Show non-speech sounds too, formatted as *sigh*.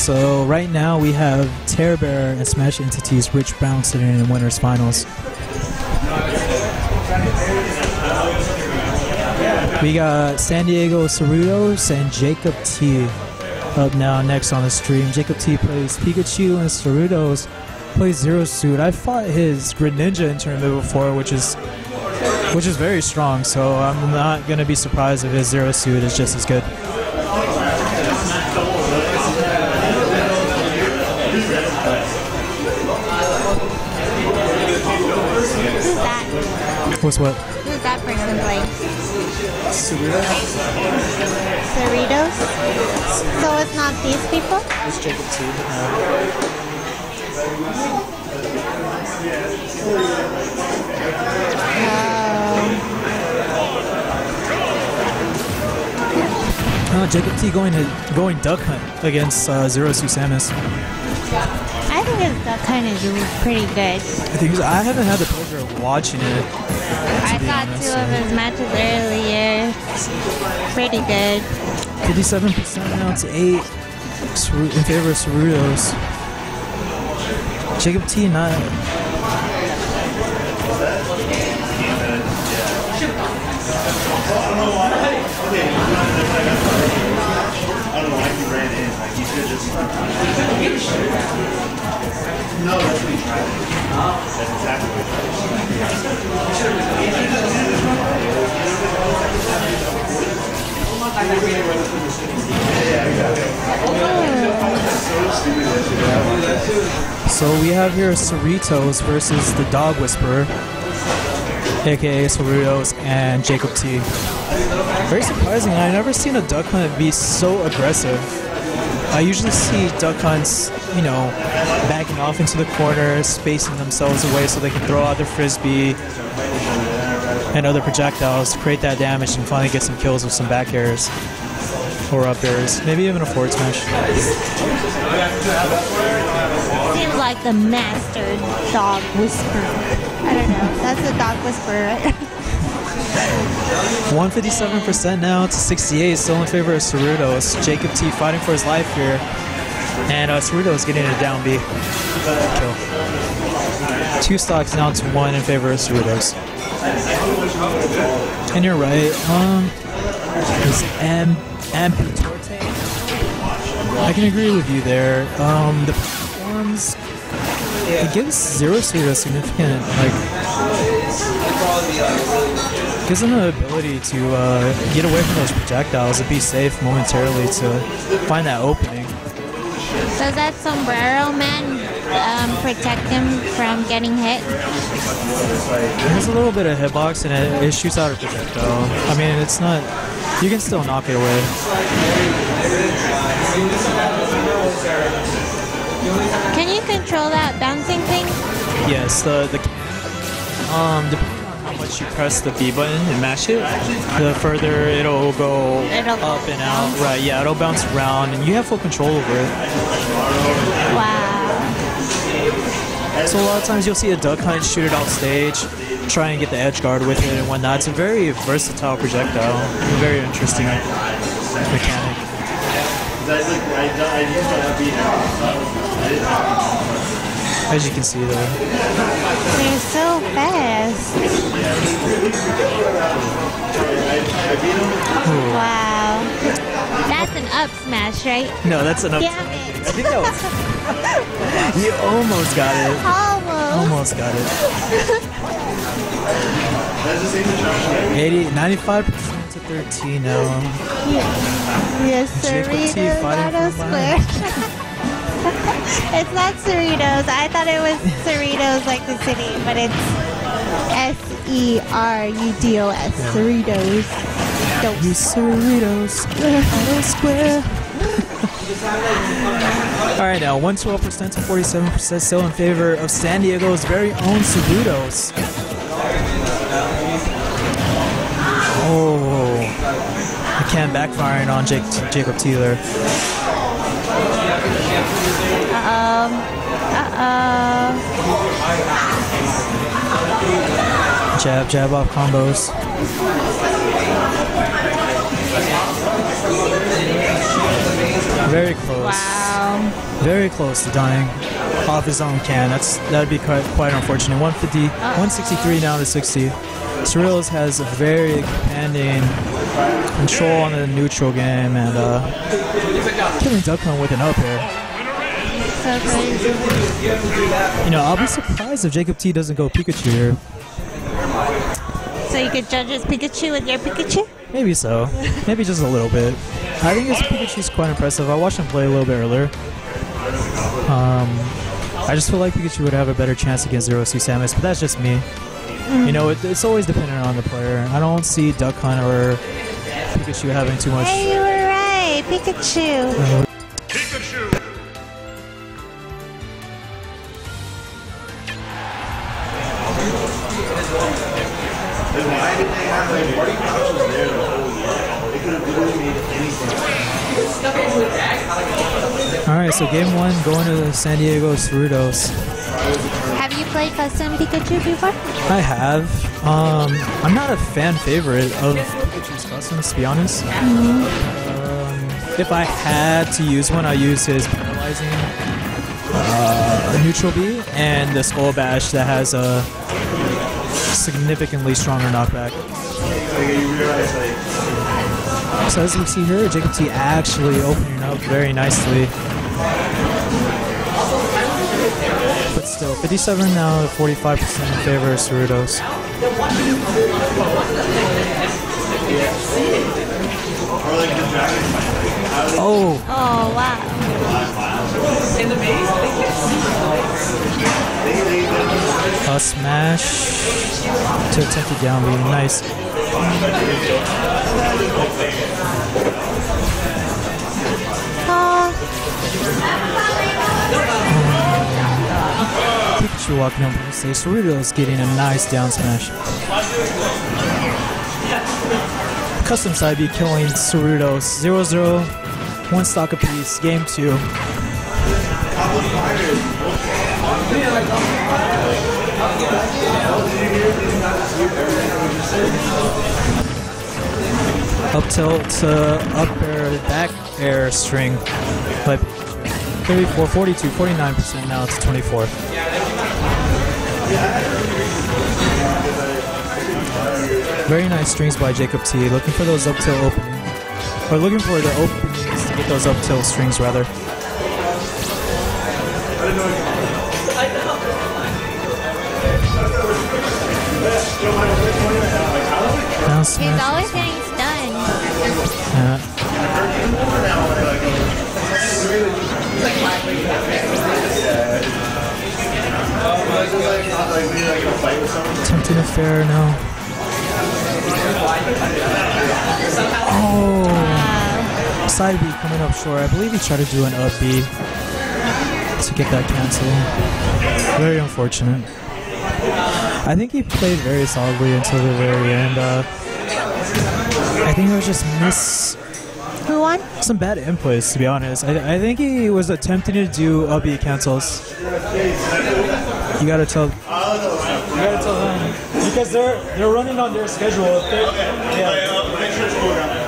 So right now we have Terror and Smash Entities Rich Brown sitting in the winners finals. We got San Diego Cerritos and Jacob T up now next on the stream. Jacob T plays Pikachu and Cerritos plays Zero Suit. I fought his Greninja in tournament before, which is which is very strong. So I'm not gonna be surprised if his Zero Suit is just as good. What's what? Who's that person playing? Cerritos? So it's not these people? It's Jacob T. Oh. Oh, Jacob T going to going duck hunt against uh, Zero Suit Samus. I think his duck hunt is pretty good. I think I haven't had the pleasure of watching it. I be saw honest, two of his matches earlier. Pretty good. 57% now to 8 Ceru- in favor of Cerritos. Jacob T not. I don't know, like he ran in, like he should just. No, that's what he tried. That's exactly what he tried. So we have here Cerritos versus the Dog Whisperer, aka Cerritos and Jacob T. Very surprising. I've never seen a duck hunt be so aggressive. I usually see duck hunts, you know, backing off into the corner, spacing themselves away so they can throw out their frisbee and other projectiles to create that damage and finally get some kills with some back airs or up airs, maybe even a forward smash. Seems like the master dog whisperer. I don't know. That's a dog whisperer. 157% *laughs* now to 68, still in favor of Cerritos. Jacob T fighting for his life here. And uh, Cerritos getting a down B. Kill. Two stocks down to one in favor of Cerritos. And you're right. Um, is Am Ampitorte? I can agree with you there. Um, the platforms it gives Zero significant like gives them the ability to uh, get away from those projectiles and be safe momentarily to find that opening. Does that sombrero man um, protect him from getting hit? There's a little bit of hitbox and it, it shoots out a projectile. I mean, it's not. You can still knock it away. Can you control that bouncing thing? Yes, the the um depending on how much you press the B button and mash it, the further it'll go It'll go up and out. Right? Yeah, it'll bounce around, and you have full control over it. Wow. So a lot of times you'll see a duck hunt shoot it off stage, try and get the edge guard with it and whatnot. It's a very versatile projectile, a very interesting mechanic. I, like, I, I used to have beat As you can see there. They're so fast. Wow. That's an up smash, right? No, that's enough. Damn it. I think that was. *laughs* you almost got it. Almost. Almost got it. 80, 95% to 13 now. Yes, Jacob T Cerritos from Square. *laughs* it's not Cerritos. I thought it was Cerritos like the city, but it's S E R U D O S. Serudos. Don't. You Serudos, Auto Square. All right, now 112% to 47% still in favor of San Diego's very own Serudos. Oh, I can't backfiring on Jake, Jacob Taylor. Um. Uh Jab, jab off combos. Very close. Wow. Very close to dying off his own can. That's That would be quite, quite unfortunate. 150, 163 now to 60. Serudos has a very commanding control on the neutral game and uh, killing Duckman with an up here. So. You know, I'll be surprised if Jacob T doesn't go Pikachu here. So you could judge his Pikachu with your Pikachu? Maybe so. Maybe just a little bit. I think his Pikachu's quite impressive. I watched him play a little bit earlier. Um, I just feel like Pikachu would have a better chance against Zero Suit Samus, but that's just me. You know, it, it's always dependent on the player. I don't see Duck Hunt or Pikachu having too much. Hey, you were right. Pikachu. All right, so game one going to the San Diego Serudos. Have you played custom Pikachu before? I have. Um, I'm not a fan favorite of Pikachu's customs, to be honest. Um, if I had to use one, I use his paralyzing uh, neutral B and the Skull Bash that has a significantly stronger knockback. So as we see here, Jacob T actually opening up very nicely. But still, 57 now, 45% in favor of Serudos. Oh, Oh, wow. a smash to attempt a down B. Nice. Pikachu walking up and say Serudos getting a nice down smash. Custom side B killing Serudos 0 0, one stock apiece, game two. Up tilt to up air, back air string. But 34, 42, 49% now it's 24. Very nice strings by Jacob T. Looking for those up tilt openings. Or looking for the openings to get those up tilt strings rather. Down he's smash. always getting stunned. Yeah. Attempting a fair now. Oh, side B coming up short. I believe he tried to do an up B to get that cancel. Very unfortunate. I think he played very solidly until the very end. Uh, I think it was just miss Who won? some bad inputs, to be honest. I, I think he was attempting to do up B cancels. You gotta tell. You gotta tell them because they're they're running on their schedule. They're- yeah.